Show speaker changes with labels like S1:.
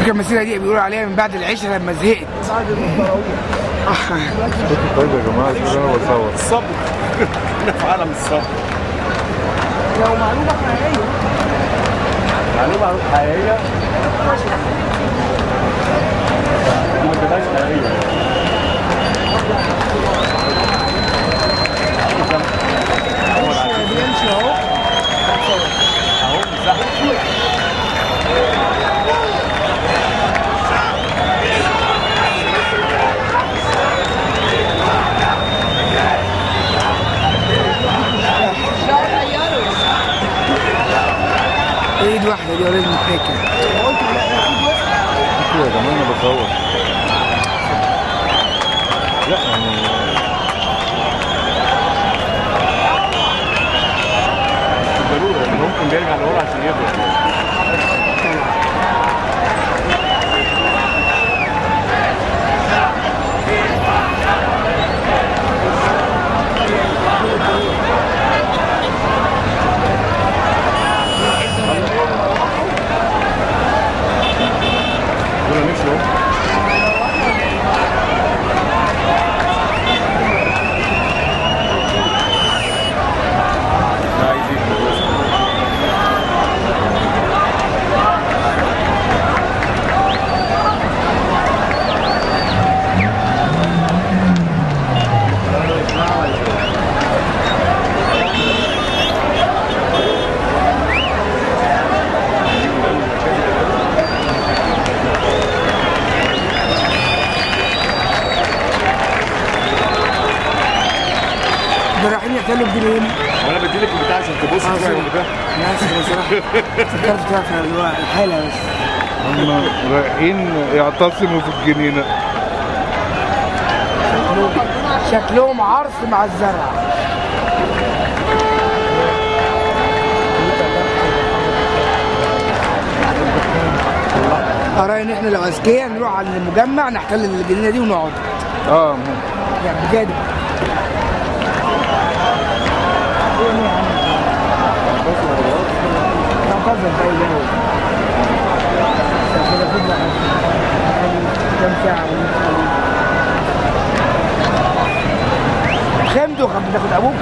S1: فاكر المسيرة دي بيقولوا عليها من بعد العشاء لما زهقت.
S2: طيب يا جماعة أنا بصور
S3: الصبر إحنا في عالم الصبر
S1: لو
S3: معلومة حقيقية. معلومة حقيقية.
S1: لازم تتاكل
S2: يا جماعة أنا بصور لا يعني
S3: ضروري ممكن بيرجع لورا عشان يضرب دول
S1: دول رايحين يحتلوا الجنين
S3: وأنا بديلك البتاع عشان تبص
S1: آه، شوية.
S3: ولا ده
S1: أنا اسف بصراحه فكرت تعرف الحاله بس.
S2: هم رايحين يعتصموا في الجنينة.
S1: شكلهم عرس مع الزرع. أرى إن إحنا لو أذكياء نروح على المجمع نحتل الجنينة دي ونقعد.
S2: آه ممكن.
S1: يعني بجد. تفضل بقى ساعة خمدوا خمدوا تاخد أبوك